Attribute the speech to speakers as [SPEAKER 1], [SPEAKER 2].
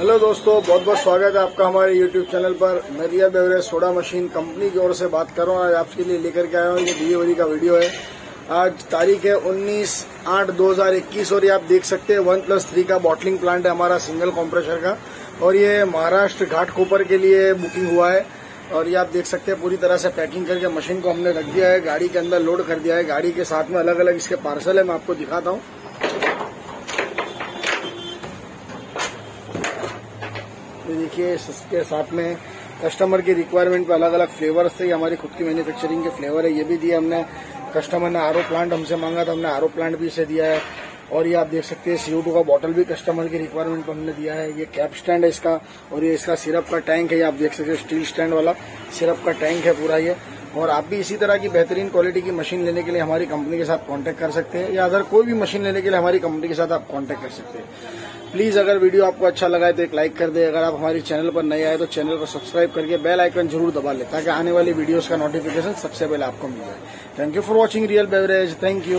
[SPEAKER 1] Hello दोस्तों, बहुत बहुत स्वागत है आपका हमारे यूट्यूब चैनल पर। मैं real beverage, soda machine company की ओर से बात कर रहा हूँ। आज आपके लिए लेकर के आया हूँ। ये डिलीवरी का वीडियो है। आज तारीख है 19 आठ 2021 और ये आप देख सकते हैं वन प्लस थ्री का बॉटलिंग प्लांट है हमारा सिंगल कॉम्प्रेशर का। और ये महाराष्ट्र घाटकोपर के लिए बुकिंग हुआ है। और ये आप देख सकते हैं, पूरी तरह से पैकिंग करके मशीन को हमने रख दिया है। गाड़ी के अंदर लोड कर दिया है। गाड़ी के साथ में अलग अलग इसके पार्सल है, मैं आपको दिखाता हूँ। ये देखिए इसके साथ में कस्टमर की रिक्वायरमेंट पे अलग अलग फ्लेवर्स थे हमारी खुद की मैन्युफैक्चरिंग के फ्लेवर है। ये भी दिया हमने। कस्टमर ने आरो प्लांट हमसे मांगा था, हमने आरो प्लांट भी इसे दिया है। और ये आप देख सकते हैं सीओ टू का बॉटल भी कस्टमर की रिक्वायरमेंट पर हमने दिया है। ये कैप स्टैंड है इसका। और ये इसका सिरप का टैंक है, ये आप देख सकते हैं स्टील स्टैंड वाला सिरप का टैंक है पूरा ये। और आप भी इसी तरह की बेहतरीन क्वालिटी की मशीन लेने के लिए हमारी कंपनी के साथ कांटेक्ट कर सकते हैं, या अगर कोई भी मशीन लेने के लिए हमारी कंपनी के साथ आप कांटेक्ट कर सकते हैं। प्लीज़ अगर वीडियो आपको अच्छा लगा है तो एक लाइक कर दे। अगर आप हमारी चैनल पर नए आए तो चैनल को सब्सक्राइब करके बेल आइकन ज़रूर दबा लें, ताकि आने वाली वीडियोज़ का नोटिफिकेशन सबसे पहले आपको मिल। जाए thank you for watching real beverage thank you